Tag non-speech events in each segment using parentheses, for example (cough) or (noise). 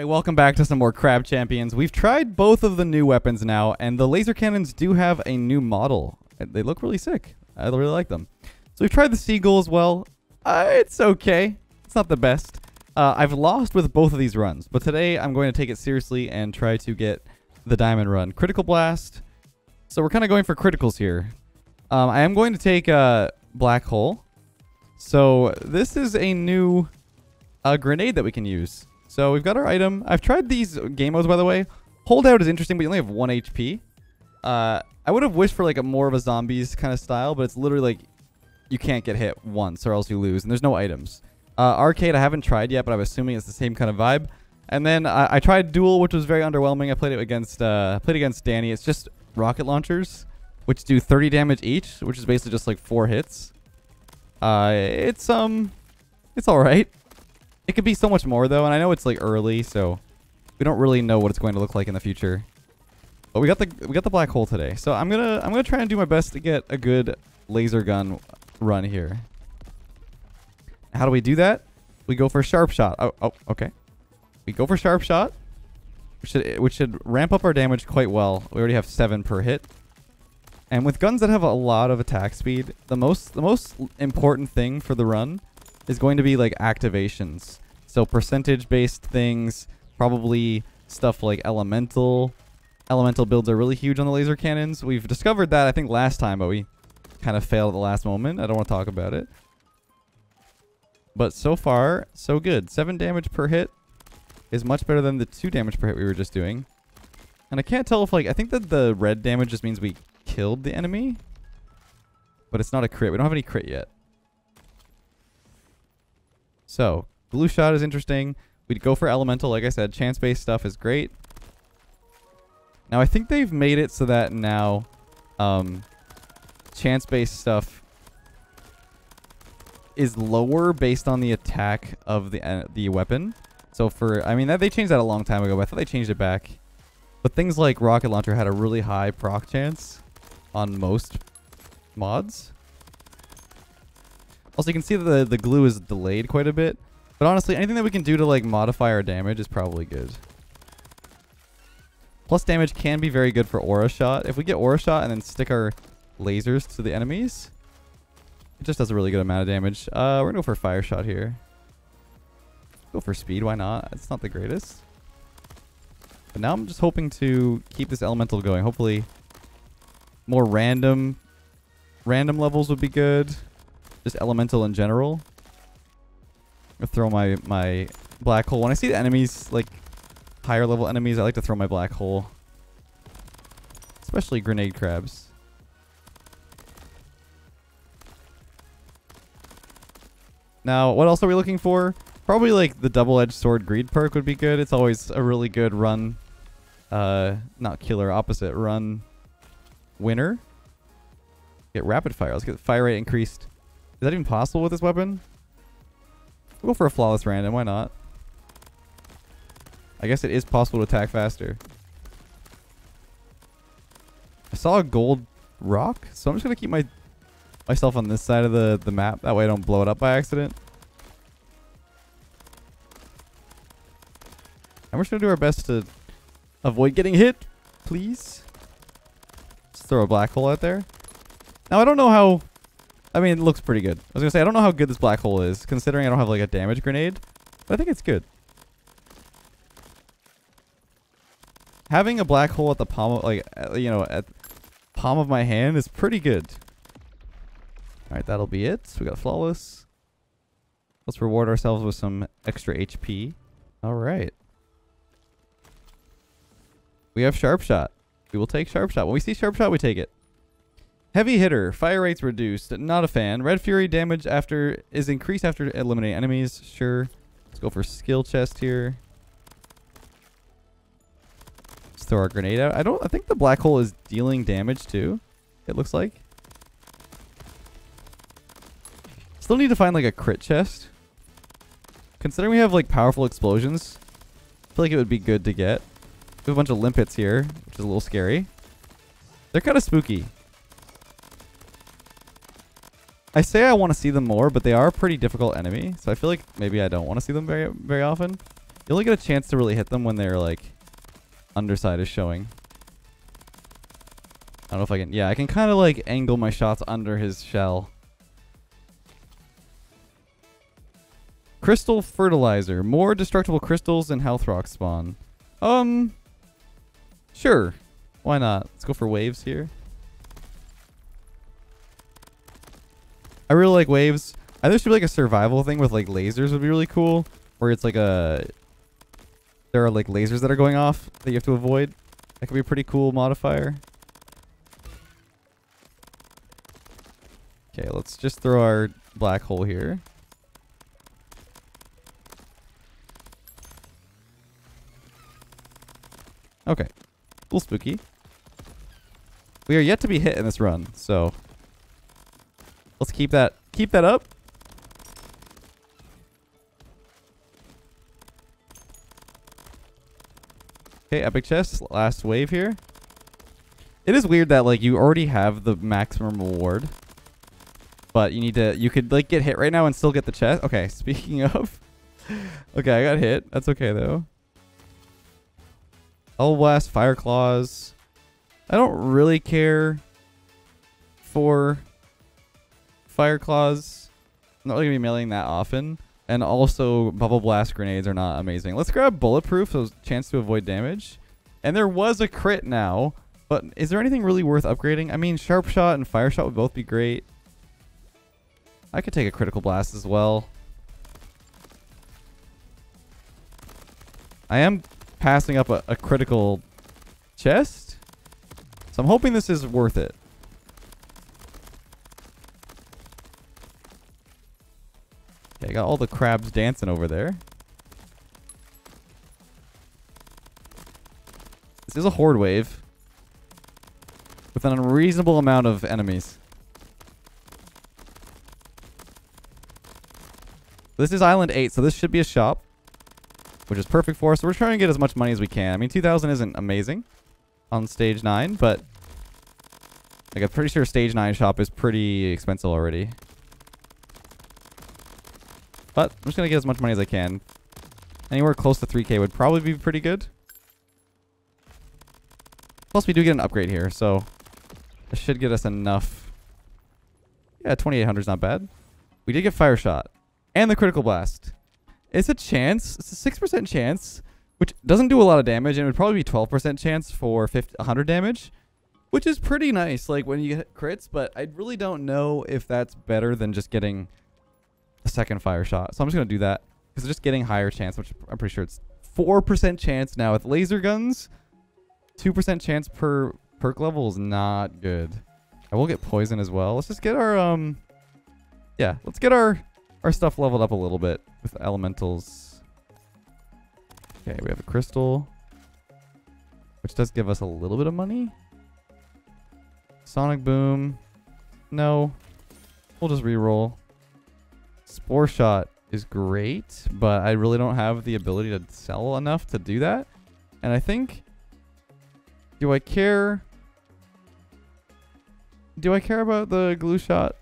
Alright, welcome back to some more Crab Champions. We've tried both of the new weapons now, and the laser cannons do have a new model. They look really sick. I really like them. So we've tried the Seagull as well. Uh, it's okay. It's not the best. Uh, I've lost with both of these runs, but today I'm going to take it seriously and try to get the Diamond run. Critical Blast. So we're kind of going for criticals here. Um, I am going to take a Black Hole. So this is a new uh, grenade that we can use. So we've got our item. I've tried these game modes, by the way. Holdout is interesting, but you only have one HP. Uh, I would have wished for like a more of a zombies kind of style, but it's literally like you can't get hit once or else you lose, and there's no items. Uh, arcade, I haven't tried yet, but I'm assuming it's the same kind of vibe. And then I, I tried duel, which was very underwhelming. I played it against uh, played against Danny. It's just rocket launchers, which do 30 damage each, which is basically just like four hits. Uh, it's um, it's all right. It could be so much more though, and I know it's like early, so we don't really know what it's going to look like in the future. But we got the we got the black hole today, so I'm gonna I'm gonna try and do my best to get a good laser gun run here. How do we do that? We go for sharp shot. Oh, oh okay. We go for sharp shot, which should which should ramp up our damage quite well. We already have seven per hit. And with guns that have a lot of attack speed, the most the most important thing for the run is going to be like activations. So percentage based things, probably stuff like elemental. Elemental builds are really huge on the laser cannons. We've discovered that I think last time, but we kind of failed at the last moment. I don't want to talk about it. But so far, so good. 7 damage per hit is much better than the 2 damage per hit we were just doing. And I can't tell if, like, I think that the red damage just means we killed the enemy. But it's not a crit. We don't have any crit yet. So, glue shot is interesting. We'd go for elemental, like I said. Chance-based stuff is great. Now, I think they've made it so that now um, chance-based stuff is lower based on the attack of the uh, the weapon. So for, I mean, that, they changed that a long time ago, but I thought they changed it back. But things like Rocket Launcher had a really high proc chance on most mods. Also, you can see that the, the glue is delayed quite a bit. But honestly, anything that we can do to like modify our damage is probably good. Plus damage can be very good for Aura Shot. If we get Aura Shot and then stick our lasers to the enemies, it just does a really good amount of damage. Uh, we're to go for Fire Shot here. Go for speed, why not? It's not the greatest. But now I'm just hoping to keep this elemental going. Hopefully more random random levels would be good. Just elemental in general. I'll throw my, my black hole. When I see the enemies, like higher level enemies, I like to throw my black hole. Especially grenade crabs. Now, what else are we looking for? Probably like the double-edged sword greed perk would be good. It's always a really good run. Uh, not killer, opposite run winner. Get rapid fire. Let's get fire rate increased that even possible with this weapon? We'll go for a flawless random. Why not? I guess it is possible to attack faster. I saw a gold rock, so I'm just going to keep my myself on this side of the, the map. That way I don't blow it up by accident. And we're just going to do our best to avoid getting hit. Please. Just throw a black hole out there. Now, I don't know how I mean, it looks pretty good. I was gonna say, I don't know how good this black hole is, considering I don't have like a damage grenade, but I think it's good. Having a black hole at the palm of, like, uh, you know, at palm of my hand is pretty good. Alright, that'll be it. We got flawless. Let's reward ourselves with some extra HP. Alright. We have Sharpshot. We will take Sharpshot. When we see Sharpshot, we take it. Heavy hitter, fire rates reduced. Not a fan. Red Fury damage after is increased after eliminating enemies. Sure. Let's go for skill chest here. Let's throw our grenade out. I don't. I think the black hole is dealing damage too. It looks like. Still need to find like a crit chest. Considering we have like powerful explosions, I feel like it would be good to get. We have a bunch of limpets here, which is a little scary. They're kind of spooky. I say I want to see them more, but they are a pretty difficult enemy, so I feel like maybe I don't want to see them very very often. You only get a chance to really hit them when they're like underside is showing. I don't know if I can. Yeah, I can kind of like angle my shots under his shell. Crystal fertilizer. More destructible crystals and health rocks spawn. Um, sure. Why not? Let's go for waves here. I really like waves. I think should be like a survival thing with like lasers would be really cool. Where it's like a... There are like lasers that are going off that you have to avoid. That could be a pretty cool modifier. Okay, let's just throw our black hole here. Okay. A little spooky. We are yet to be hit in this run, so let's keep that keep that up. Okay, epic chest, last wave here. It is weird that like you already have the maximum reward, but you need to you could like get hit right now and still get the chest. Okay, (laughs) speaking of, okay, I got hit. That's okay though. L Blast, Fire Claws. I don't really care for Fire Claws. I'm not really going to be meleeing that often. And also, Bubble Blast grenades are not amazing. Let's grab Bulletproof, so chance to avoid damage. And there was a crit now, but is there anything really worth upgrading? I mean, Sharp Shot and Fire Shot would both be great. I could take a Critical Blast as well. I am passing up a, a critical chest. So I'm hoping this is worth it. Okay, I got all the crabs dancing over there. This is a horde wave. With an unreasonable amount of enemies. This is Island 8, so this should be a shop which is perfect for us. We're trying to get as much money as we can. I mean, 2,000 isn't amazing on stage 9, but like I'm pretty sure stage 9 shop is pretty expensive already. But I'm just going to get as much money as I can. Anywhere close to 3k would probably be pretty good. Plus, we do get an upgrade here, so this should get us enough. Yeah, 2800 is not bad. We did get Fire Shot. And the Critical Blast. It's a chance. It's a 6% chance, which doesn't do a lot of damage, and it would probably be 12% chance for 50, 100 damage, which is pretty nice, like, when you get crits, but I really don't know if that's better than just getting second fire shot. So I'm just going to do that, because just getting higher chance, which I'm pretty sure it's 4% chance now. With laser guns, 2% chance per perk level is not good. I will get poison as well. Let's just get our, um, yeah, let's get our our stuff leveled up a little bit with elementals. Okay, we have a crystal, which does give us a little bit of money. Sonic Boom. No. We'll just re-roll. Spore Shot is great, but I really don't have the ability to sell enough to do that. And I think... Do I care... Do I care about the glue shot?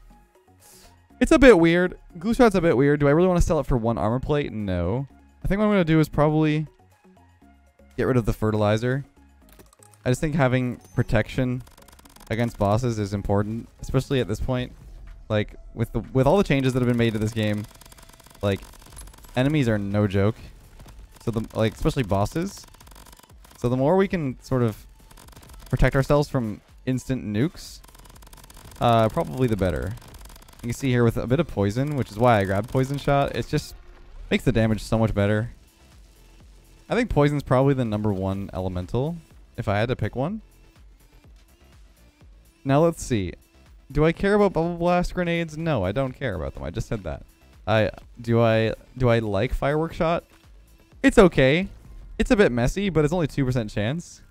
It's a bit weird. Glue shot's a bit weird. Do I really want to sell it for one armor plate? No. I think what I'm going to do is probably get rid of the fertilizer. I just think having protection against bosses is important, especially at this point. Like with the with all the changes that have been made to this game, like enemies are no joke. So the like especially bosses. So the more we can sort of protect ourselves from instant nukes, uh, probably the better. You can see here with a bit of poison, which is why I grabbed poison shot. It just makes the damage so much better. I think poison's probably the number one elemental, if I had to pick one. Now let's see. Do I care about bubble blast grenades? No, I don't care about them. I just said that. I do I do I like firework shot? It's okay. It's a bit messy, but it's only 2% chance.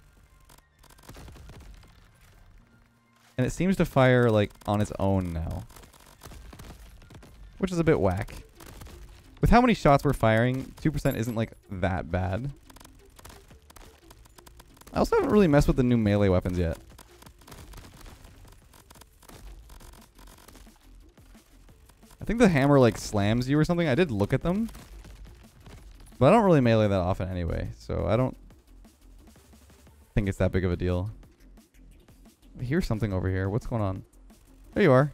And it seems to fire like on its own now which is a bit whack. With how many shots we're firing, 2% isn't like that bad. I also haven't really messed with the new melee weapons yet. Think the hammer like slams you or something. I did look at them. But I don't really melee that often anyway, so I don't think it's that big of a deal. I hear something over here. What's going on? There you are.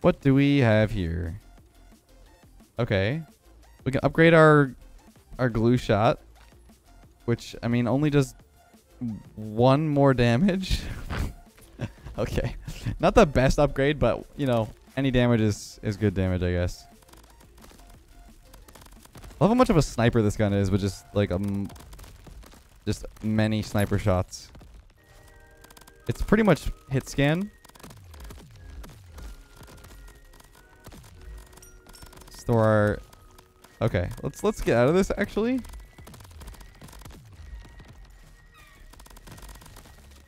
What do we have here? Okay. We can upgrade our our glue shot, which I mean only does one more damage. (laughs) (laughs) okay. Not the best upgrade, but you know, any damage is is good damage, I guess. I love how much of a sniper this gun is, but just like um just many sniper shots. It's pretty much hit scan. Store our Okay, let's let's get out of this actually.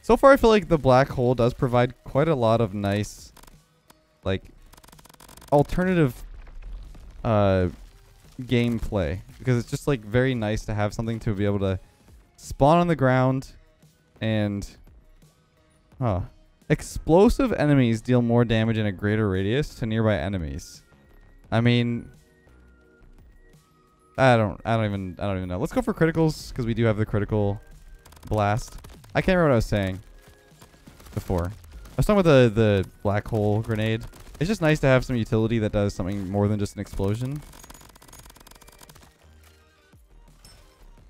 So far I feel like the black hole does provide quite a lot of nice like alternative uh gameplay. Because it's just like very nice to have something to be able to spawn on the ground and huh explosive enemies deal more damage in a greater radius to nearby enemies. I mean i don't i don't even i don't even know. Let's go for criticals because we do have the critical blast i can't remember what i was saying before i was talking about the the black hole grenade it's just nice to have some utility that does something more than just an explosion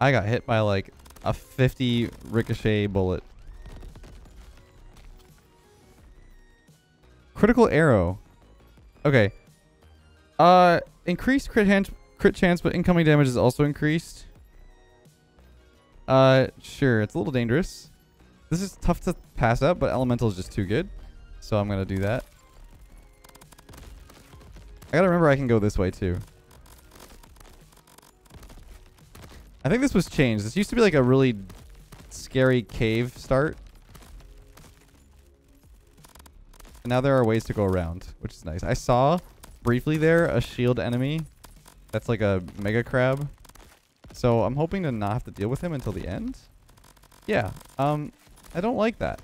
I got hit by like a 50 ricochet bullet. Critical arrow. Okay. Uh, increased crit, hand, crit chance, but incoming damage is also increased. Uh, sure. It's a little dangerous. This is tough to pass up, but elemental is just too good. So I'm going to do that. I got to remember I can go this way too. I think this was changed. This used to be like a really scary cave start. And now there are ways to go around, which is nice. I saw briefly there a shield enemy. That's like a mega crab. So I'm hoping to not have to deal with him until the end. Yeah, um, I don't like that.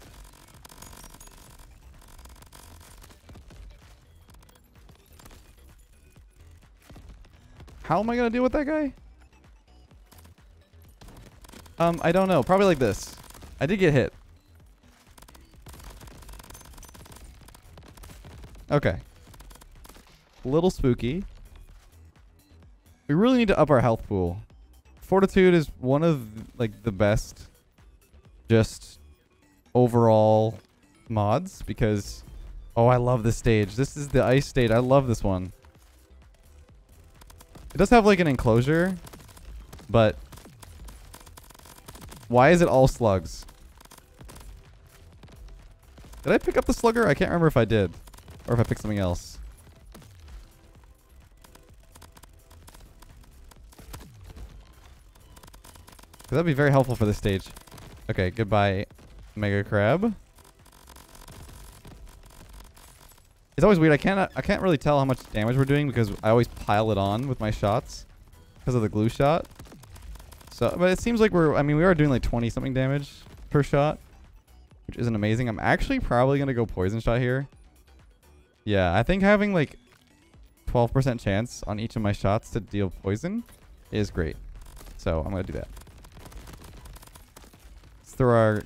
How am I going to deal with that guy? Um, I don't know. Probably like this. I did get hit. Okay. A little spooky. We really need to up our health pool. Fortitude is one of like the best just overall mods because oh I love this stage. This is the ice stage. I love this one. It does have like an enclosure, but why is it all slugs? Did I pick up the slugger? I can't remember if I did. Or if I picked something else. That'd be very helpful for this stage. Okay, goodbye, Mega Crab. It's always weird. I can't I can't really tell how much damage we're doing because I always pile it on with my shots because of the glue shot. So, but it seems like we're, I mean, we are doing like 20 something damage per shot, which isn't amazing. I'm actually probably going to go poison shot here. Yeah, I think having like 12% chance on each of my shots to deal poison is great. So I'm going to do that. Let's throw our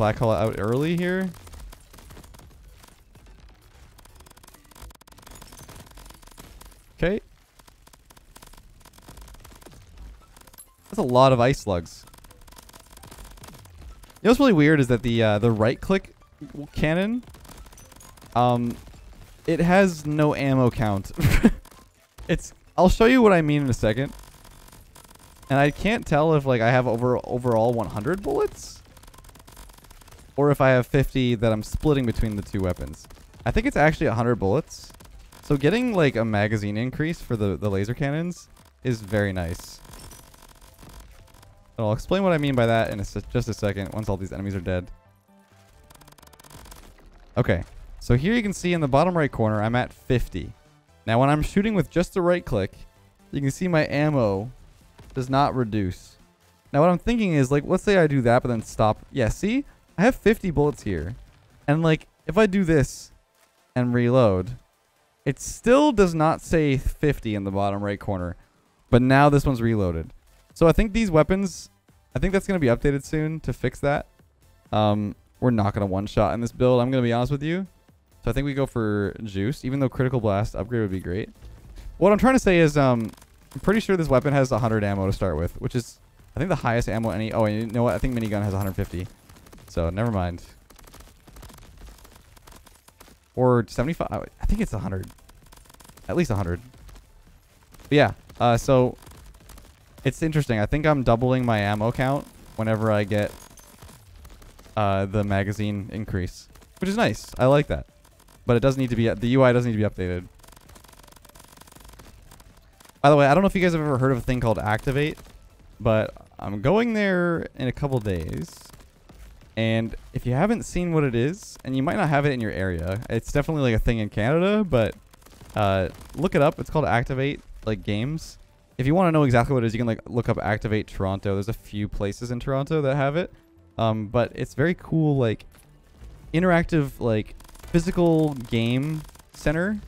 black hole out early here. Okay. That's a lot of ice slugs. You know what's really weird is that the uh, the right click cannon, um, it has no ammo count. (laughs) it's I'll show you what I mean in a second. And I can't tell if like I have over overall 100 bullets or if I have 50 that I'm splitting between the two weapons. I think it's actually 100 bullets. So getting like a magazine increase for the the laser cannons is very nice. And I'll explain what I mean by that in a, just a second once all these enemies are dead. Okay, so here you can see in the bottom right corner, I'm at 50. Now when I'm shooting with just the right click, you can see my ammo does not reduce. Now what I'm thinking is like, let's say I do that, but then stop. Yeah, see? I have 50 bullets here. And like, if I do this and reload, it still does not say 50 in the bottom right corner. But now this one's reloaded. So I think these weapons, I think that's going to be updated soon to fix that. Um, we're not going to one-shot in this build. I'm going to be honest with you. So I think we go for Juice, even though Critical Blast upgrade would be great. What I'm trying to say is um, I'm pretty sure this weapon has 100 ammo to start with, which is, I think, the highest ammo any... Oh, you know what? I think minigun has 150. So never mind. Or 75. I think it's 100. At least 100. But yeah. Uh, so it's interesting. I think I'm doubling my ammo count whenever I get uh, the magazine increase, which is nice. I like that. But it does need to be, the UI does need to be updated. By the way, I don't know if you guys have ever heard of a thing called Activate, but I'm going there in a couple days. And if you haven't seen what it is, and you might not have it in your area, it's definitely like a thing in Canada, but uh, look it up. It's called Activate, like games. If you want to know exactly what it is, you can like look up Activate Toronto. There's a few places in Toronto that have it. Um, but it's very cool, like interactive, like physical game center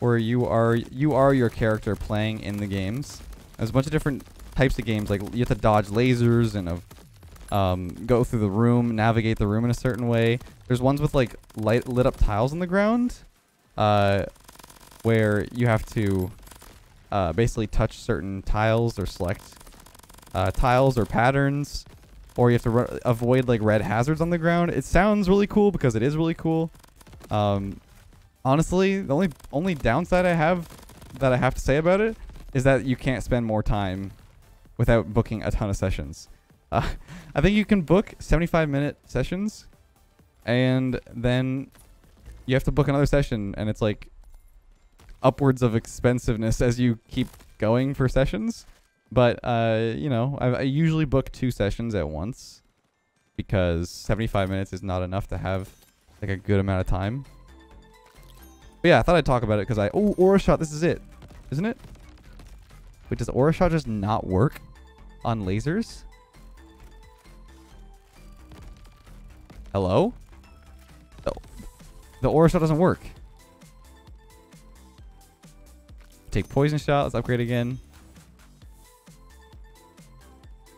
where you are you are your character playing in the games. There's a bunch of different types of games. Like you have to dodge lasers and of um, go through the room, navigate the room in a certain way. There's ones with like light lit up tiles on the ground, uh, where you have to uh, basically touch certain tiles or select uh, tiles or patterns, or you have to avoid like red hazards on the ground. It sounds really cool because it is really cool. Um, honestly, the only only downside I have that I have to say about it is that you can't spend more time without booking a ton of sessions. Uh, (laughs) I think you can book 75 minute sessions and then you have to book another session and it's like upwards of expensiveness as you keep going for sessions. But, uh, you know, I, I usually book two sessions at once because 75 minutes is not enough to have like a good amount of time. But yeah, I thought I'd talk about it because I... Oh, Aura Shot, this is it. Isn't it? Wait, does Aura Shot just not work on lasers? Hello? Oh. The Aura Shot doesn't work. Take Poison Shot. Let's upgrade again.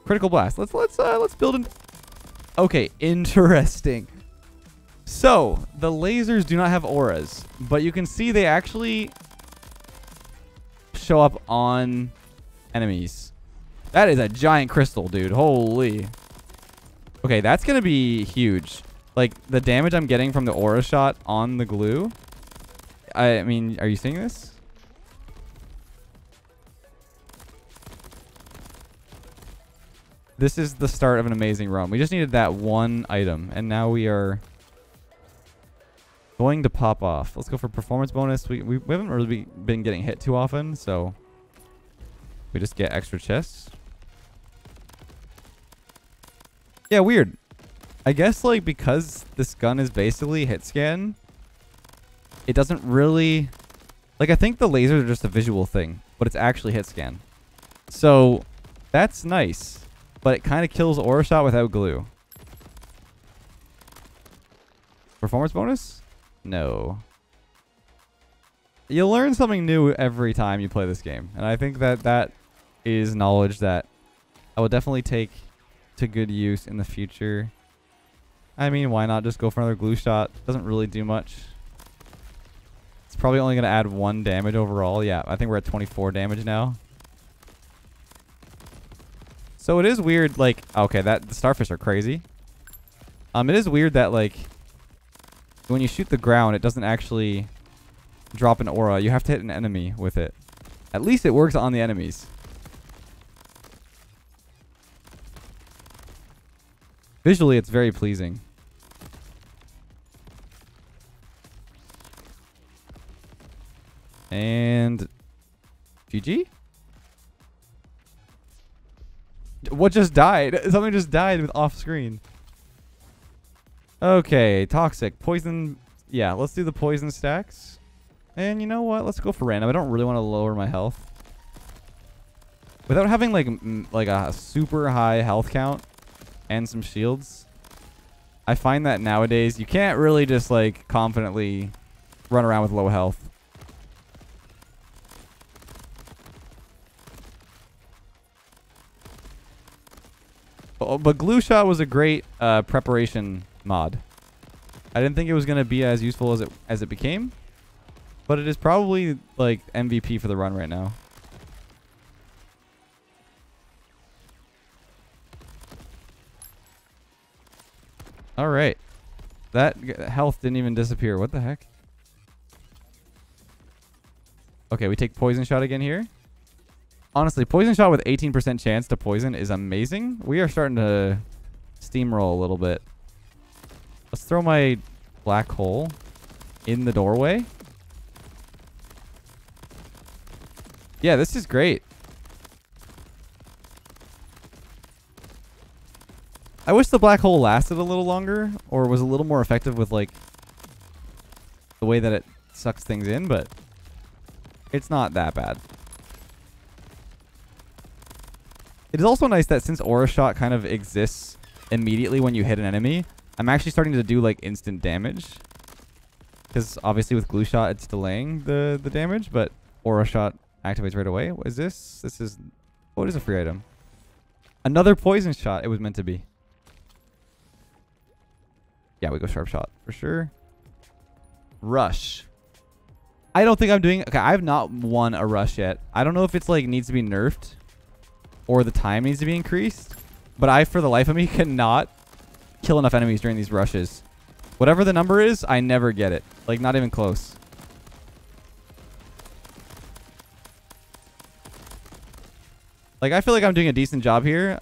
Critical Blast. Let's let's uh let's build an Okay, interesting. So, the lasers do not have auras, but you can see they actually show up on enemies. That is a giant crystal, dude. Holy. Okay, that's going to be huge. Like, the damage I'm getting from the aura shot on the glue. I mean, are you seeing this? This is the start of an amazing run. We just needed that one item, and now we are going to pop off. Let's go for performance bonus. We, we, we haven't really been getting hit too often, so we just get extra chests. Yeah, weird. I guess, like, because this gun is basically hit scan, it doesn't really... Like, I think the lasers are just a visual thing, but it's actually hit scan. So, that's nice, but it kind of kills Aura Shot without glue. Performance bonus? No. You'll learn something new every time you play this game, and I think that that is knowledge that I will definitely take to good use in the future. I mean, why not just go for another glue shot? Doesn't really do much. It's probably only going to add one damage overall. Yeah, I think we're at 24 damage now. So it is weird, like, okay, that the starfish are crazy. Um, it is weird that, like, when you shoot the ground, it doesn't actually drop an aura. You have to hit an enemy with it. At least it works on the enemies. Visually, it's very pleasing. And GG? What just died? (laughs) Something just died with off screen. Okay, toxic. Poison. Yeah, let's do the poison stacks. And you know what? Let's go for random. I don't really want to lower my health. Without having like like a super high health count, and some shields. I find that nowadays you can't really just like confidently run around with low health. But, oh, but glue shot was a great uh, preparation mod. I didn't think it was going to be as useful as it as it became, but it is probably like MVP for the run right now. All right, that health didn't even disappear. What the heck? Okay, we take poison shot again here. Honestly, poison shot with 18% chance to poison is amazing. We are starting to steamroll a little bit. Let's throw my black hole in the doorway. Yeah, this is great. I wish the black hole lasted a little longer or was a little more effective with like the way that it sucks things in, but it's not that bad. It is also nice that since Aura Shot kind of exists immediately when you hit an enemy, I'm actually starting to do like instant damage. Because obviously with Glue Shot it's delaying the, the damage, but Aura Shot activates right away. What is this? This is... What is a free item? Another Poison Shot it was meant to be. Yeah, we go Sharp Shot for sure. Rush. I don't think I'm doing... Okay, I have not won a rush yet. I don't know if it's like needs to be nerfed or the time needs to be increased. But I, for the life of me, (laughs) cannot kill enough enemies during these rushes. Whatever the number is, I never get it. Like, not even close. Like, I feel like I'm doing a decent job here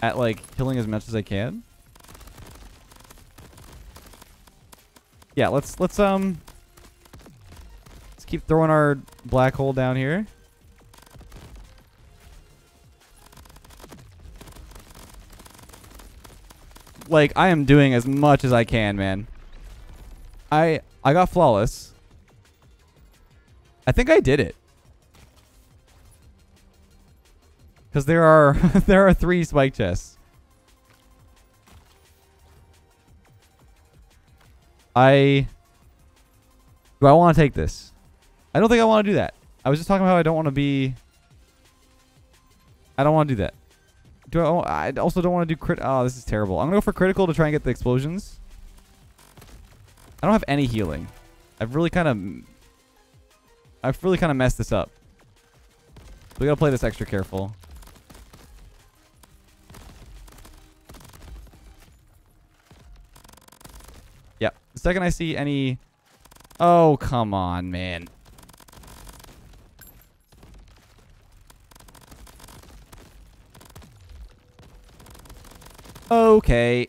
at, like, killing as much as I can. Yeah, let's, let's, um... Let's keep throwing our black hole down here. like I am doing as much as I can, man. I I got flawless. I think I did it. Cuz there are (laughs) there are 3 spike chests. I Do I want to take this? I don't think I want to do that. I was just talking about how I don't want to be I don't want to do that. Do I, oh, I also don't want to do crit. Oh, this is terrible. I'm going to go for critical to try and get the explosions. I don't have any healing. I've really kind of... I've really kind of messed this up. We got to play this extra careful. The second I see any... Oh, come on, man. Okay.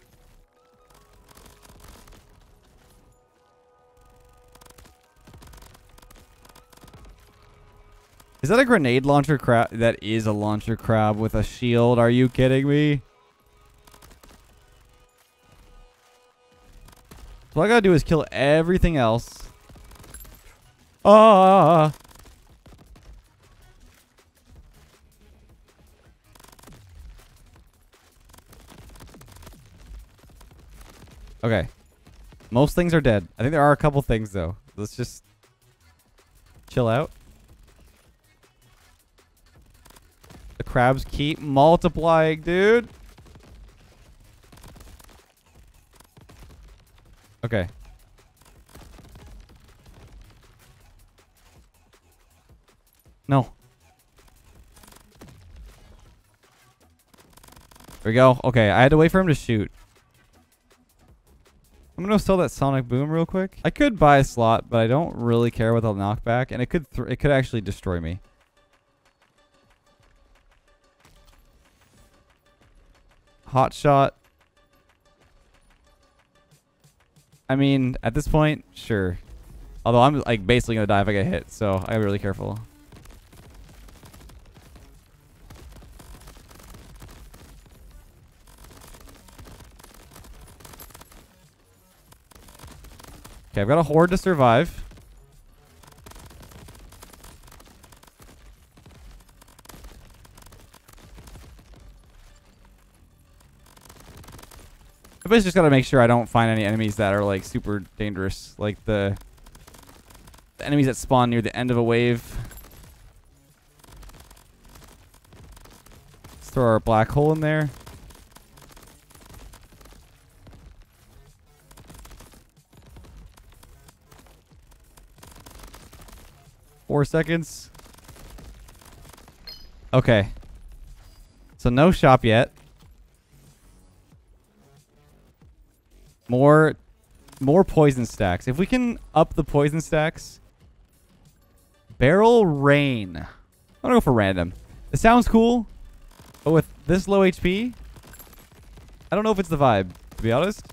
Is that a grenade launcher crab? That is a launcher crab with a shield. Are you kidding me? All I gotta do is kill everything else. Ah! Okay. Most things are dead. I think there are a couple things, though. Let's just chill out. The crabs keep multiplying, dude. Okay. No. There we go. Okay, I had to wait for him to shoot. I'm gonna sell that sonic boom real quick. I could buy a slot, but I don't really care about the knockback, and it could it could actually destroy me. Hot shot. I mean, at this point, sure. Although I'm like basically gonna die if I get hit, so I gotta be really careful. Okay, I've got a horde to survive. I just gotta make sure I don't find any enemies that are like super dangerous. Like the, the enemies that spawn near the end of a wave. Let's throw our black hole in there. Four seconds. Okay. So no shop yet. More more poison stacks. If we can up the poison stacks. Barrel rain. I'm gonna go for random. It sounds cool, but with this low HP, I don't know if it's the vibe, to be honest.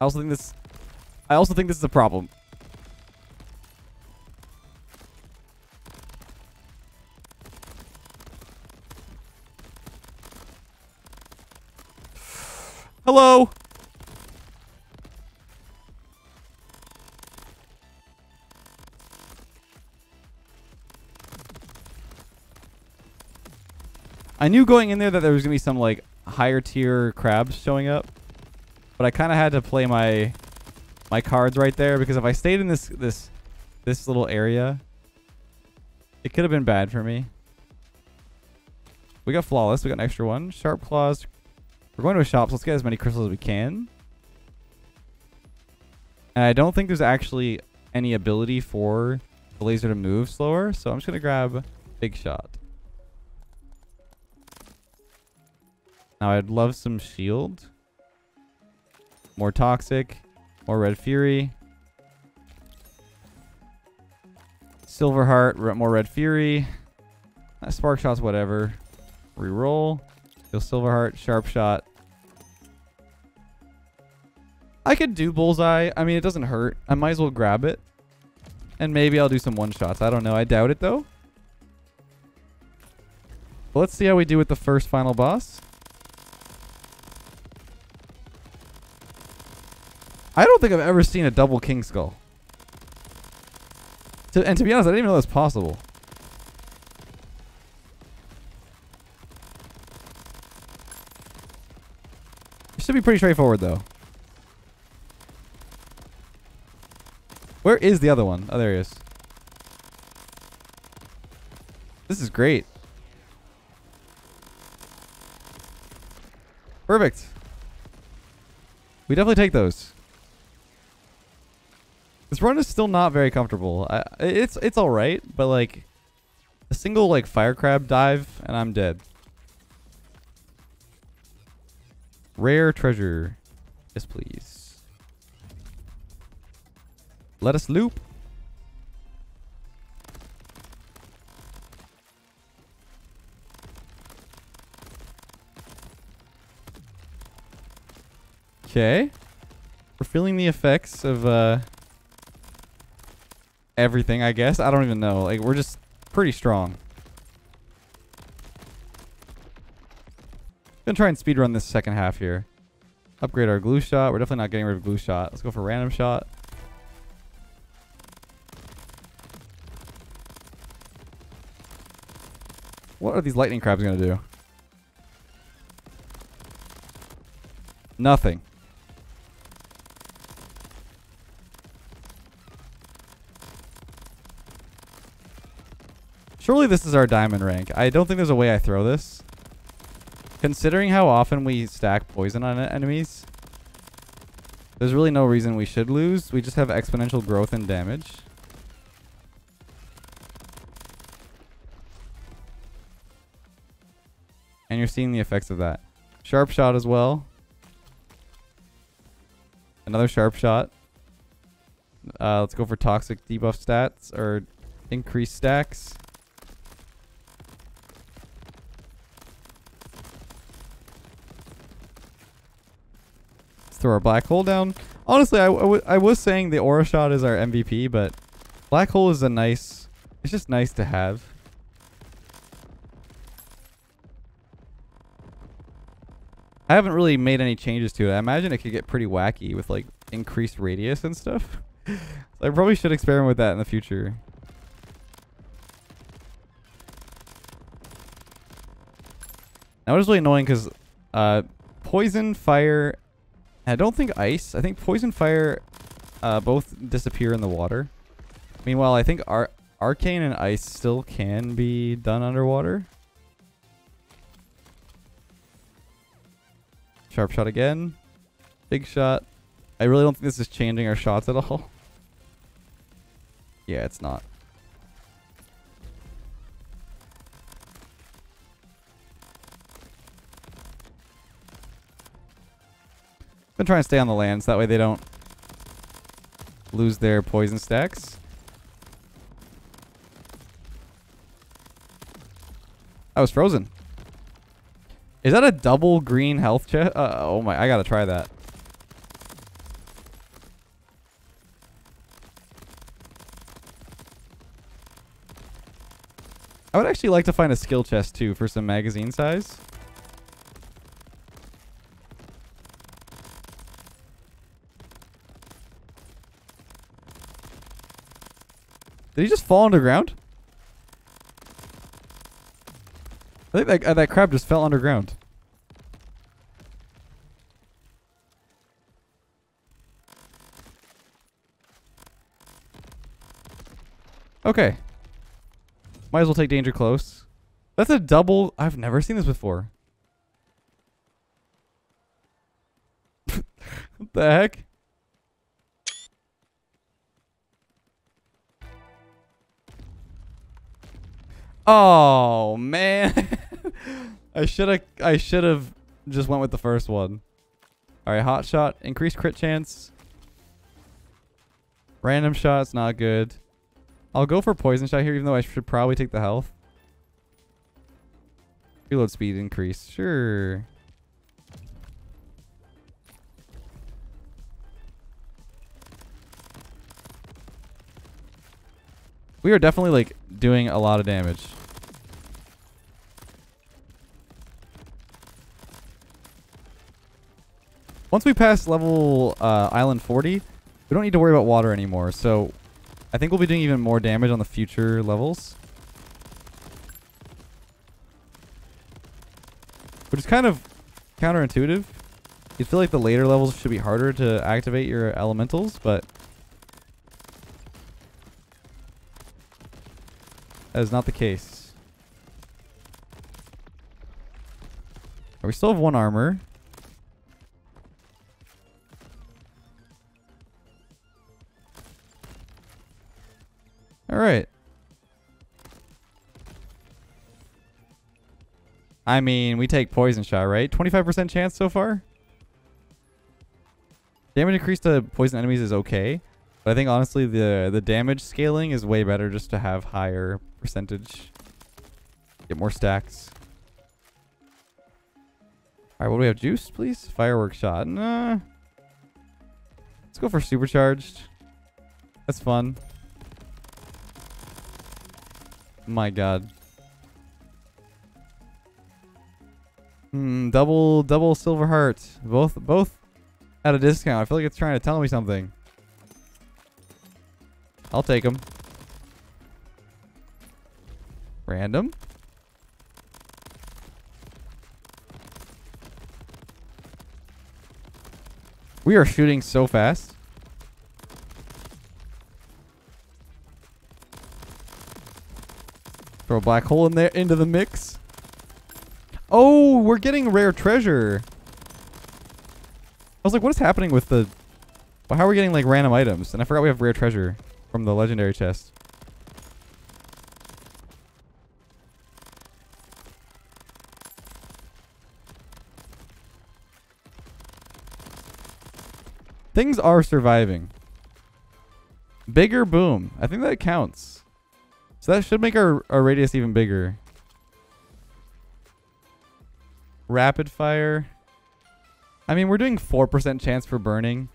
I also think this I also think this is a problem. Hello. I knew going in there that there was going to be some like higher tier crabs showing up. But I kind of had to play my my cards right there because if I stayed in this this this little area, it could have been bad for me. We got flawless. We got an extra one. Sharp claws. We're going to a shop, so let's get as many crystals as we can. And I don't think there's actually any ability for the laser to move slower, so I'm just gonna grab big shot. Now I'd love some shield. More Toxic. More Red Fury. Silver Heart. More Red Fury. Spark Shots, whatever. Reroll. Heal Silver Heart. Sharp Shot. I could do Bullseye. I mean, it doesn't hurt. I might as well grab it. And maybe I'll do some one-shots. I don't know. I doubt it, though. But let's see how we do with the first final boss. I don't think I've ever seen a double king skull. To, and to be honest, I didn't even know that's possible. It should be pretty straightforward, though. Where is the other one? Oh, there he is. This is great. Perfect. We definitely take those. This run is still not very comfortable. I, it's it's all right, but like a single like fire crab dive and I'm dead. Rare treasure. Yes, please. Let us loop. Okay. We're feeling the effects of uh everything, I guess. I don't even know. Like, we're just pretty strong. Gonna try and speedrun this second half here. Upgrade our glue shot. We're definitely not getting rid of glue shot. Let's go for random shot. What are these lightning crabs gonna do? Nothing. Surely this is our diamond rank. I don't think there's a way I throw this. Considering how often we stack poison on enemies, there's really no reason we should lose. We just have exponential growth in damage. And you're seeing the effects of that. Sharp shot as well. Another sharp shot. Uh, let's go for toxic debuff stats or increased stacks. throw our black hole down. Honestly, I, I was saying the aura shot is our MVP, but black hole is a nice... It's just nice to have. I haven't really made any changes to it. I imagine it could get pretty wacky with like increased radius and stuff. so (laughs) I probably should experiment with that in the future. That was really annoying because uh, poison, fire, I don't think ice. I think poison fire uh, both disappear in the water. Meanwhile, I think Ar Arcane and Ice still can be done underwater. Sharp shot again. Big shot. I really don't think this is changing our shots at all. Yeah, it's not. Been trying to stay on the lands, that way they don't lose their poison stacks. I was frozen. Is that a double green health chest? Uh, oh my, I gotta try that. I would actually like to find a skill chest too for some magazine size. Did he just fall underground? I think that, uh, that crab just fell underground. Okay. Might as well take danger close. That's a double. I've never seen this before. (laughs) what the heck? Oh man. (laughs) I should have I should have just went with the first one. Alright, hot shot, increased crit chance. Random shot's not good. I'll go for poison shot here, even though I should probably take the health. Reload speed increase. Sure. We are definitely like doing a lot of damage. Once we pass level uh, island 40, we don't need to worry about water anymore. So I think we'll be doing even more damage on the future levels. Which is kind of counterintuitive. You feel like the later levels should be harder to activate your elementals, but that is not the case. We still have one armor. All right. I mean, we take poison shot, right? 25% chance so far? Damage increase to poison enemies is okay. But I think honestly the the damage scaling is way better just to have higher percentage. Get more stacks. Alright, what do we have? Juice, please? Firework shot. Nah. Let's go for supercharged. That's fun. My god. Hmm, double double silver heart. Both both at a discount. I feel like it's trying to tell me something. I'll take them. Random. We are shooting so fast. Throw a black hole in there into the mix. Oh, we're getting rare treasure. I was like, what is happening with the... Well, how are we getting like random items? And I forgot we have rare treasure from the legendary chest. Things are surviving. Bigger boom. I think that counts. So that should make our, our radius even bigger. Rapid fire. I mean, we're doing 4% chance for burning.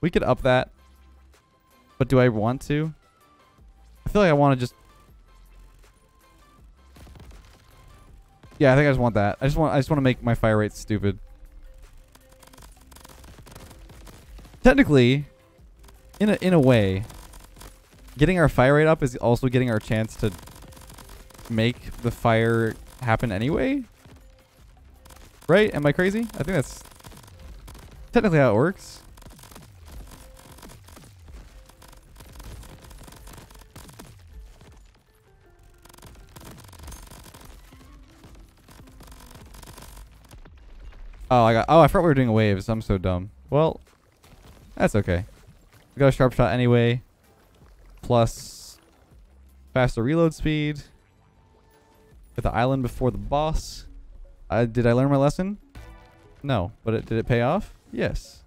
We could up that. But do I want to? I feel like I want to just... Yeah, I think I just want that. I just want I just want to make my fire rate stupid. Technically, in a in a way, getting our fire rate up is also getting our chance to make the fire happen anyway. Right? Am I crazy? I think that's technically how it works. Oh, I got. Oh, I forgot we were doing waves. I'm so dumb. Well, that's okay. We got a sharp shot anyway. Plus faster reload speed. With the island before the boss. Uh, did I learn my lesson? No, but it, did it pay off? Yes.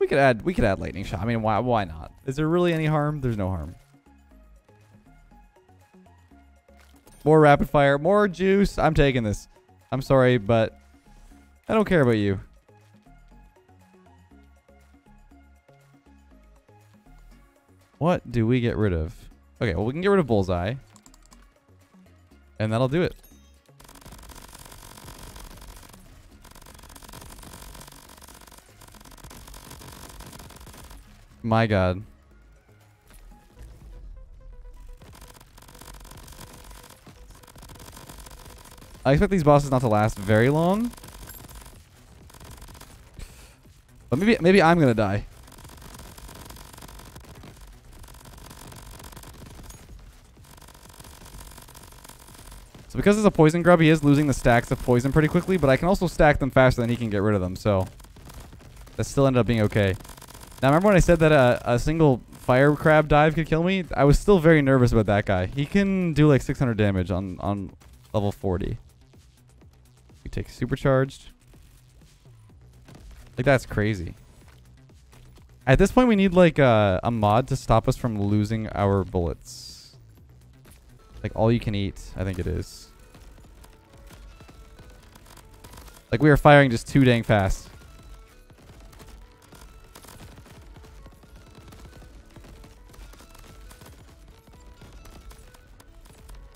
We could add we could add lightning shot. I mean, why why not? Is there really any harm? There's no harm. More rapid fire, more juice. I'm taking this. I'm sorry, but I don't care about you. What do we get rid of? Okay, well, we can get rid of Bullseye. And that'll do it. My god. I expect these bosses not to last very long. But maybe maybe I'm gonna die. Because it's a poison grub, he is losing the stacks of poison pretty quickly, but I can also stack them faster than he can get rid of them, so that still ended up being okay. Now, remember when I said that a, a single fire crab dive could kill me? I was still very nervous about that guy. He can do like 600 damage on, on level 40. We take supercharged. Like, that's crazy. At this point, we need like a, a mod to stop us from losing our bullets. Like all you can eat, I think it is. Like we are firing just too dang fast.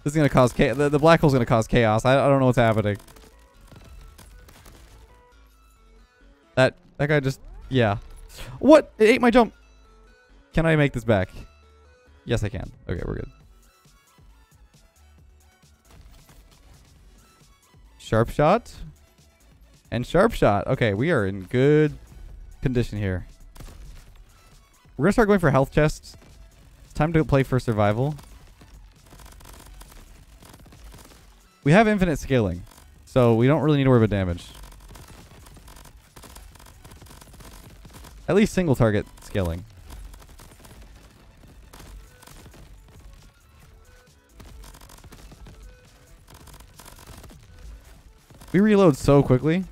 This is gonna cause chaos. The, the black hole's gonna cause chaos. I, I don't know what's happening. That that guy just yeah. What? It ate my jump. Can I make this back? Yes, I can. Okay, we're good. Sharp shot. And sharp shot. Okay, we are in good condition here. We're going to start going for health chests. It's time to play for survival. We have infinite scaling, so we don't really need to worry about damage. At least single target scaling. We reload so quickly.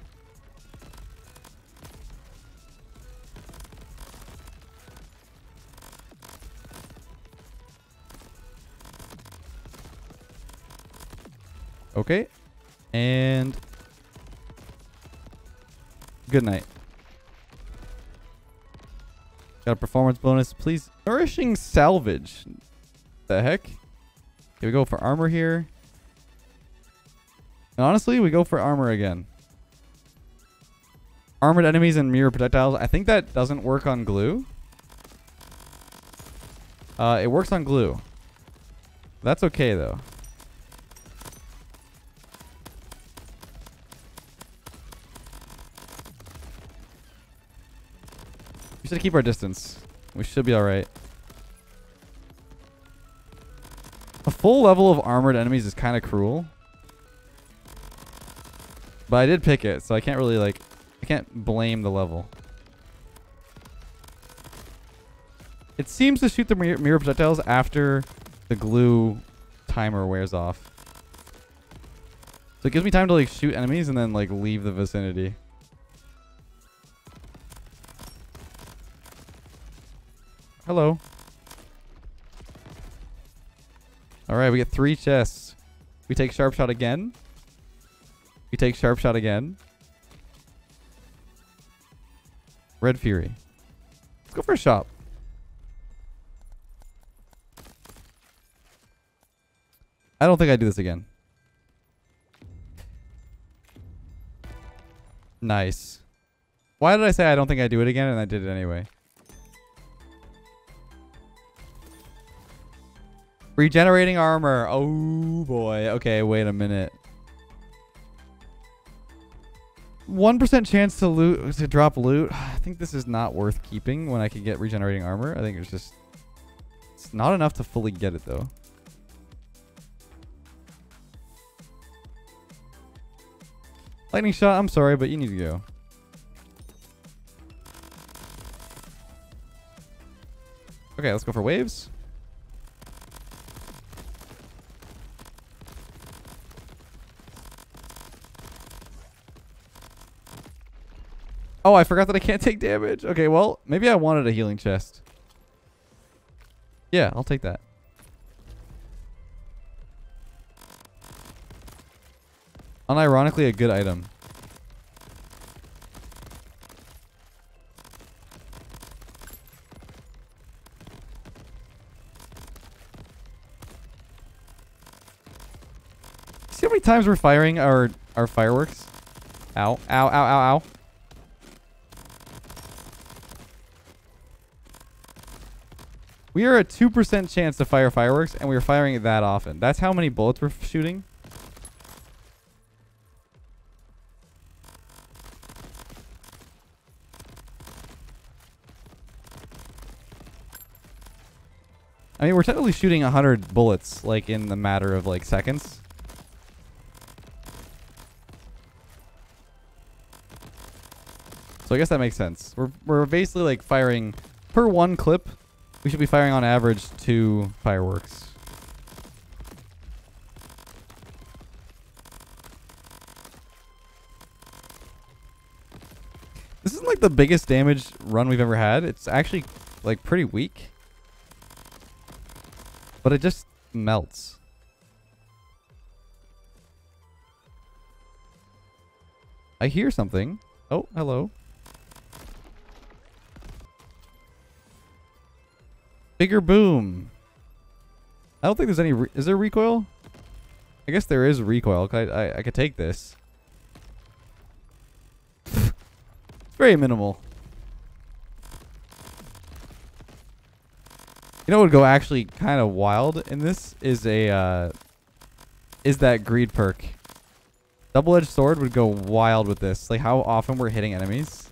Okay. And good night. Got a performance bonus. Please. Nourishing salvage. The heck? Here we go for armor here. And honestly, we go for armor again. Armored enemies and mirror projectiles. I think that doesn't work on glue. Uh, it works on glue. That's okay, though. Should keep our distance. We should be alright. A full level of armored enemies is kind of cruel. But I did pick it, so I can't really, like... I can't blame the level. It seems to shoot the mirror projectiles after the glue timer wears off. So it gives me time to, like, shoot enemies and then, like, leave the vicinity. Hello. Alright, we get three chests. We take sharp shot again. We take sharp shot again. Red Fury. Let's go for a shop. I don't think I do this again. Nice. Why did I say I don't think I do it again and I did it anyway? Regenerating armor. Oh boy. Okay, wait a minute. 1% chance to loot to drop loot. (sighs) I think this is not worth keeping when I can get regenerating armor. I think it's just it's not enough to fully get it though. Lightning shot, I'm sorry, but you need to go. Okay, let's go for waves. Oh, I forgot that I can't take damage. Okay, well, maybe I wanted a healing chest. Yeah, I'll take that. Unironically, a good item. See how many times we're firing our, our fireworks? Ow, ow, ow, ow, ow. We are a 2% chance to fire fireworks, and we are firing it that often. That's how many bullets we're shooting. I mean, we're technically shooting 100 bullets, like, in the matter of, like, seconds. So I guess that makes sense. We're, we're basically, like, firing per one clip we should be firing on average two fireworks. This isn't like the biggest damage run we've ever had. It's actually like pretty weak. But it just melts. I hear something. Oh, hello. Bigger boom. I don't think there's any... is there recoil? I guess there is recoil. I, I, I could take this. it's very minimal. You know what would go actually kind of wild in this is a uh, is that greed perk. Double-edged sword would go wild with this. Like how often we're hitting enemies.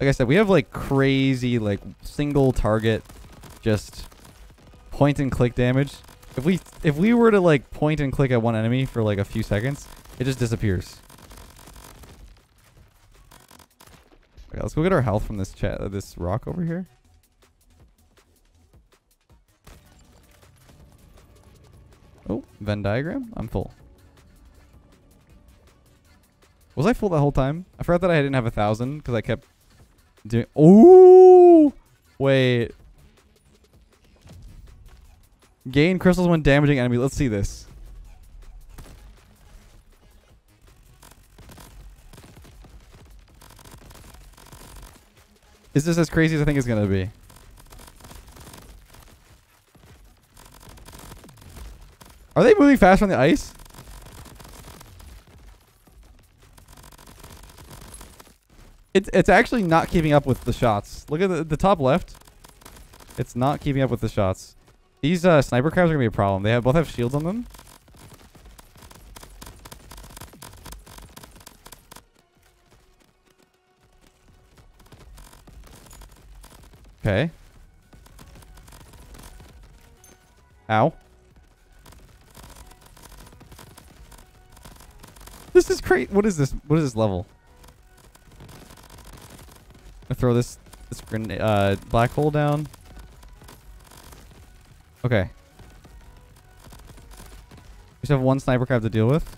Like I said, we have like crazy like single target, just point and click damage. If we if we were to like point and click at one enemy for like a few seconds, it just disappears. Okay, let's go get our health from this chat uh, this rock over here. Oh, Venn diagram. I'm full. Was I full that whole time? I forgot that I didn't have a thousand because I kept Doing. Ooh! Wait. Gain crystals when damaging enemy. Let's see this. Is this as crazy as I think it's going to be? Are they moving faster on the ice? It's it's actually not keeping up with the shots. Look at the, the top left. It's not keeping up with the shots. These uh, sniper crabs are gonna be a problem. They have both have shields on them. Okay. Ow. This is great. What is this? What is this level? Throw this this uh, black hole down. Okay. We just have one sniper crab to deal with.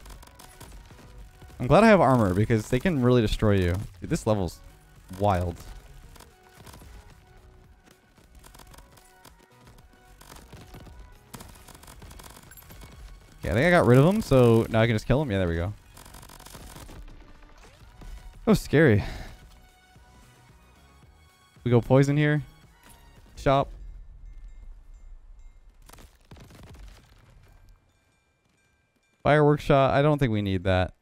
I'm glad I have armor because they can really destroy you. Dude, this level's wild. Yeah, I think I got rid of them, so now I can just kill them. Yeah, there we go. Was scary. We go poison here. Shop. Firework shot. I don't think we need that.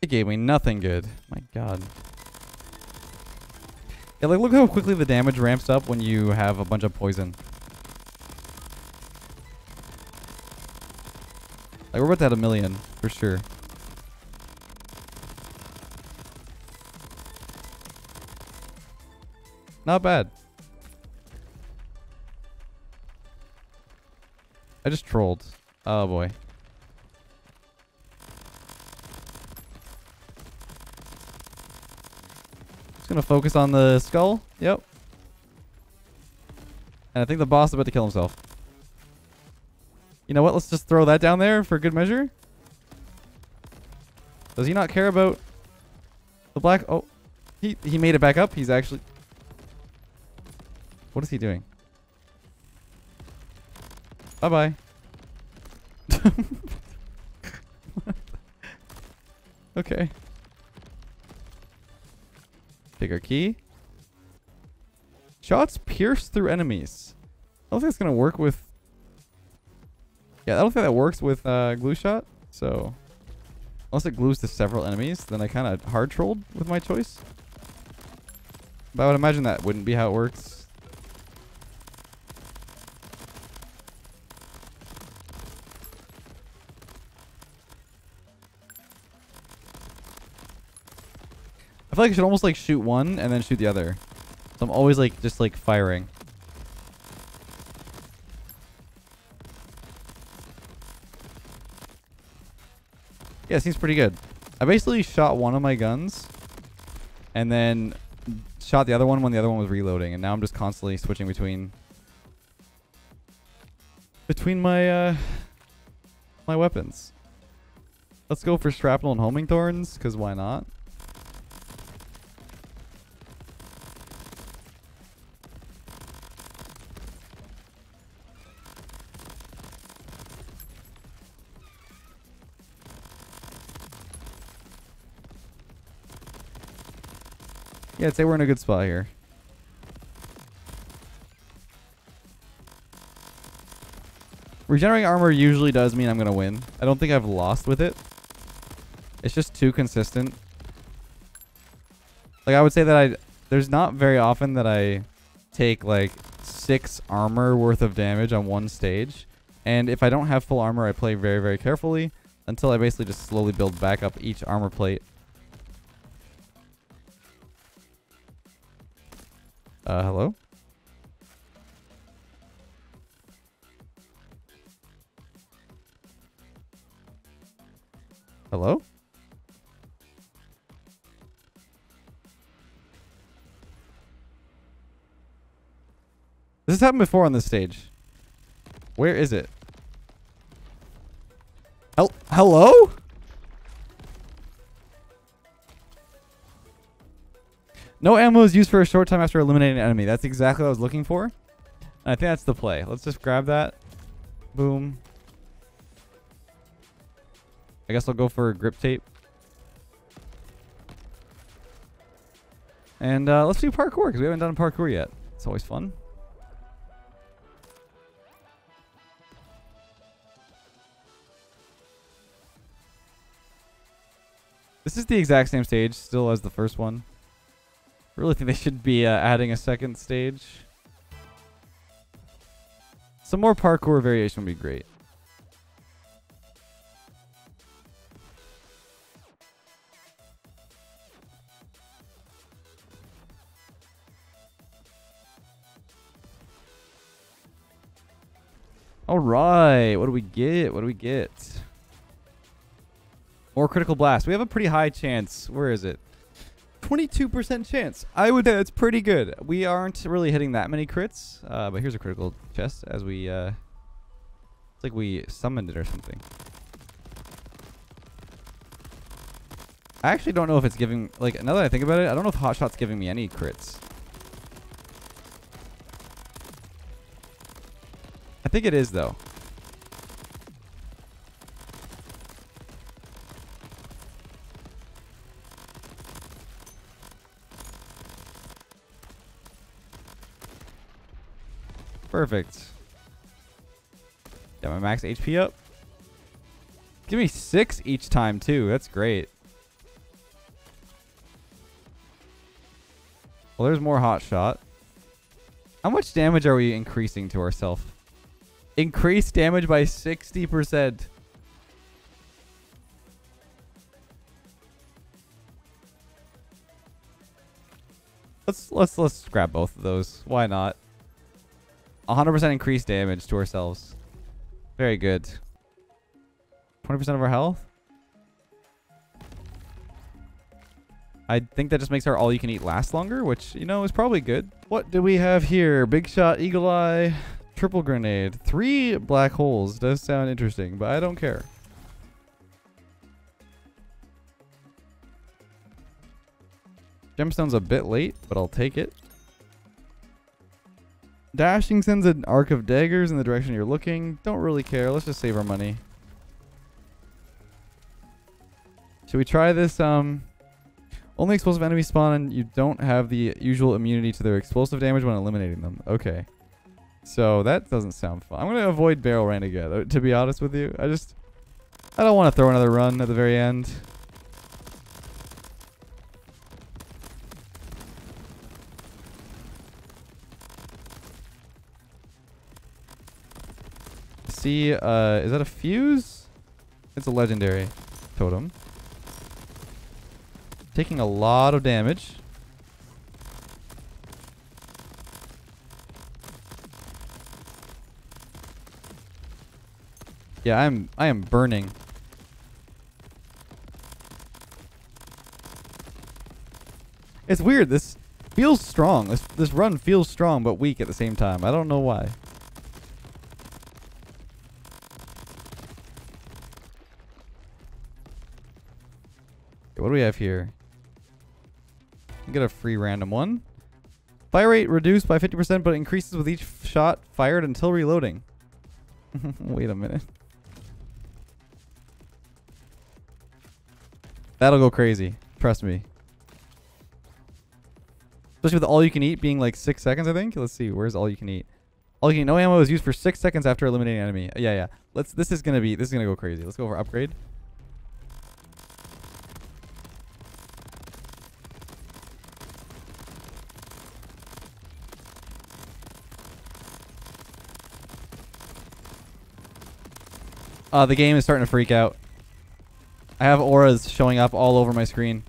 It gave me nothing good. My god. Yeah, like look how quickly the damage ramps up when you have a bunch of poison. Like we're about to have a million for sure. Not bad. I just trolled. Oh boy. Just gonna focus on the skull. Yep. And I think the boss is about to kill himself. You know what? Let's just throw that down there for good measure. Does he not care about the black? Oh, he he made it back up. He's actually. What is he doing? Bye bye. (laughs) okay. Our key. Shots pierce through enemies. I don't think it's gonna work with. Yeah, I don't think that works with uh, glue shot. So, unless it glues to several enemies, then I kind of hard trolled with my choice. But I would imagine that wouldn't be how it works. Feel like I should almost like shoot one and then shoot the other. So I'm always like just like firing. Yeah, seems pretty good. I basically shot one of my guns and then shot the other one when the other one was reloading and now I'm just constantly switching between between my uh my weapons. Let's go for shrapnel and homing thorns cuz why not? Yeah, I'd say we're in a good spot here. Regenerating armor usually does mean I'm going to win. I don't think I've lost with it. It's just too consistent. Like, I would say that I... There's not very often that I take, like, six armor worth of damage on one stage. And if I don't have full armor, I play very, very carefully until I basically just slowly build back up each armor plate Uh, hello? Hello? This has happened before on this stage. Where is it? Hel hello? No ammo is used for a short time after eliminating an enemy. That's exactly what I was looking for. And I think that's the play. Let's just grab that. Boom. I guess I'll go for a grip tape. And uh, let's do parkour because we haven't done parkour yet. It's always fun. This is the exact same stage still as the first one really think they should be uh, adding a second stage. Some more parkour variation would be great. All right, what do we get? What do we get? More critical blast. We have a pretty high chance. Where is it? 22% chance. I would say that's pretty good. We aren't really hitting that many crits, uh, but here's a critical chest as we, uh, it's like we summoned it or something. I actually don't know if it's giving, like, now that I think about it, I don't know if Hotshot's giving me any crits. I think it is, though. Perfect. Got my max HP up. Give me six each time, too. That's great. Well, there's more hot shot. How much damage are we increasing to ourselves? Increase damage by 60%. Let's let's let's grab both of those. Why not? 100% increased damage to ourselves. Very good. 20% of our health? I think that just makes our all-you-can-eat last longer, which, you know, is probably good. What do we have here? Big shot, eagle eye, triple grenade. Three black holes. Does sound interesting, but I don't care. Gemstone's a bit late, but I'll take it. Dashing sends an arc of daggers in the direction you're looking. Don't really care. Let's just save our money. Should we try this? Um, only explosive enemies spawn and you don't have the usual immunity to their explosive damage when eliminating them. Okay. So that doesn't sound fun. I'm going to avoid barrel uh, to be honest with you. I just... I don't want to throw another run at the very end. See, uh, is that a fuse? It's a legendary totem. Taking a lot of damage. Yeah, I'm I am burning. It's weird. This feels strong. This this run feels strong but weak at the same time. I don't know why. What do we have here? Get a free random one. Fire rate reduced by 50% but increases with each shot fired until reloading. (laughs) Wait a minute. That'll go crazy. Trust me. Especially with all you can eat being like six seconds, I think. Let's see. Where's all you can eat? All you can eat. No ammo is used for six seconds after eliminating enemy. Yeah, yeah. Let's. This is gonna be. This is gonna go crazy. Let's go for upgrade. Uh, the game is starting to freak out. I have auras showing up all over my screen.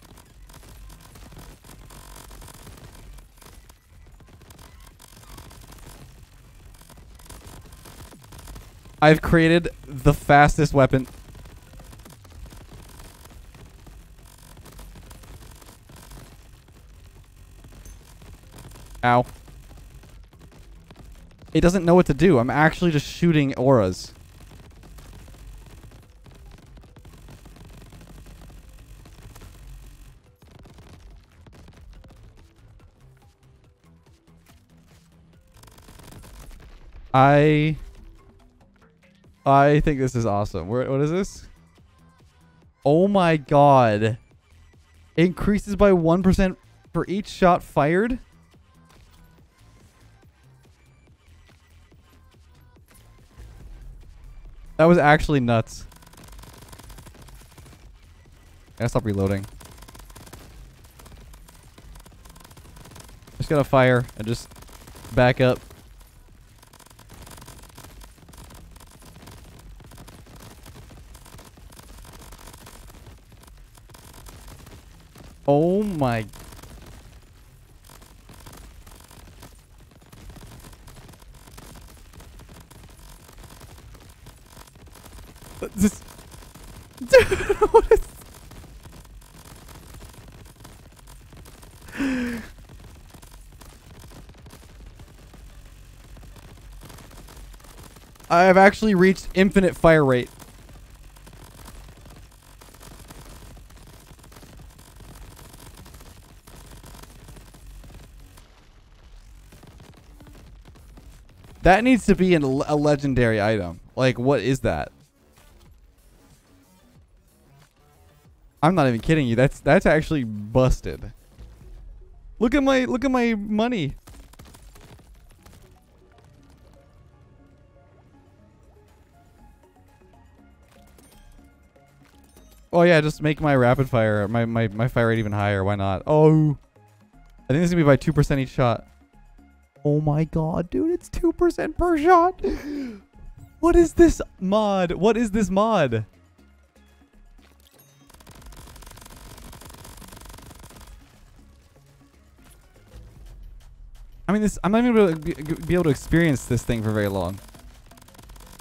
I've created the fastest weapon. Ow. It doesn't know what to do. I'm actually just shooting auras. I I think this is awesome. Where, what is this? Oh my god. Increases by 1% for each shot fired? That was actually nuts. I gotta stop reloading. Just gotta fire and just back up. Oh my. This. (laughs) Dude, what is. I have actually reached infinite fire rate. That needs to be an, a legendary item. Like, what is that? I'm not even kidding you. That's that's actually busted. Look at my look at my money. Oh yeah, just make my rapid fire, my, my, my fire rate even higher. Why not? Oh. I think this is to be by 2% each shot. Oh my god, dude, it's 2% per shot. What is this mod? What is this mod? I mean, this. I'm not even able to be able to experience this thing for very long.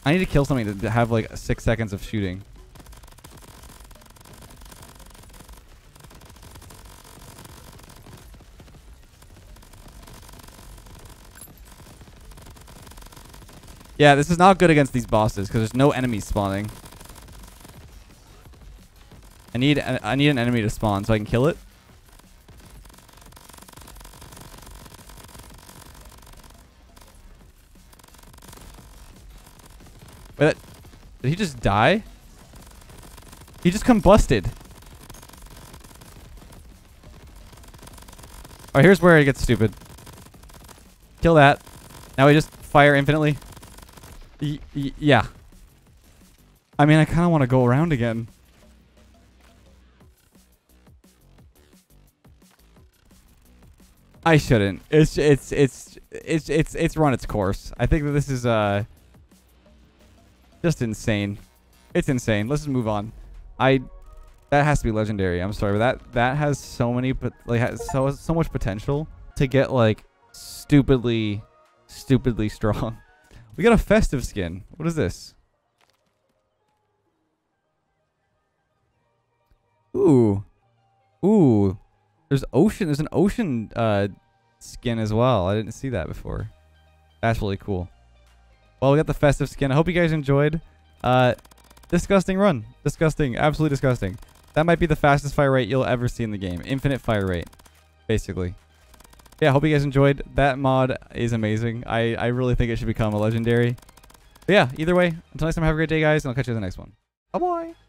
I need to kill something to have like six seconds of shooting. Yeah, this is not good against these bosses because there's no enemies spawning. I need I need an enemy to spawn so I can kill it. Wait, did he just die? He just combusted. Oh, here's where it gets stupid. Kill that. Now we just fire infinitely. Yeah. I mean, I kind of want to go around again. I shouldn't. It's it's it's it's it's it's run its course. I think that this is uh just insane. It's insane. Let's just move on. I that has to be legendary. I'm sorry, but that that has so many but like has so so much potential to get like stupidly stupidly (laughs) strong. We got a festive skin. What is this? Ooh. Ooh. There's ocean. There's an ocean uh, skin as well. I didn't see that before. That's really cool. Well, we got the festive skin. I hope you guys enjoyed. Uh, disgusting run. Disgusting. Absolutely disgusting. That might be the fastest fire rate you'll ever see in the game. Infinite fire rate, basically yeah, hope you guys enjoyed. That mod is amazing. I, I really think it should become a legendary. But yeah, either way, until next time, have a great day, guys, and I'll catch you in the next one. Bye-bye.